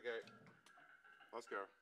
the gate. Let's go.